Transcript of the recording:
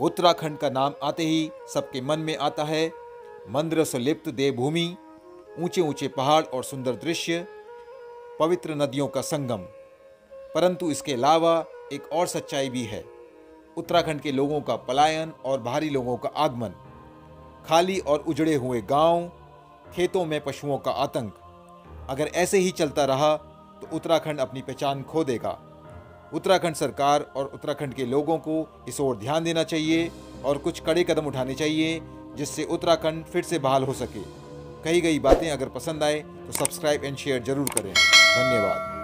उत्तराखंड का नाम आते ही सबके मन में आता है मंदिर से लिप्त देवभूमि ऊँचे ऊँचे पहाड़ और सुंदर दृश्य, पवित्र नदियों का संगम। परंतु इसके अलावा एक और सच्चाई भी है, उत्तराखंड के लोगों का पलायन और बाहरी लोगों का आगमन। खाली और उजड़े हुए गाँव, खेतों में पशुओं का आतंक। अगर ऐसे ही चलता रहा तो उत्तराखंड अपनी पहचान खो देगा। उत्तराखंड सरकार और उत्तराखंड के लोगों को इस ओर ध्यान देना चाहिए और कुछ कड़े कदम उठाने चाहिए, जिससे उत्तराखंड फिर से बहाल हो सके। कही गई बातें अगर पसंद आए तो सब्सक्राइब एंड शेयर ज़रूर करें। धन्यवाद।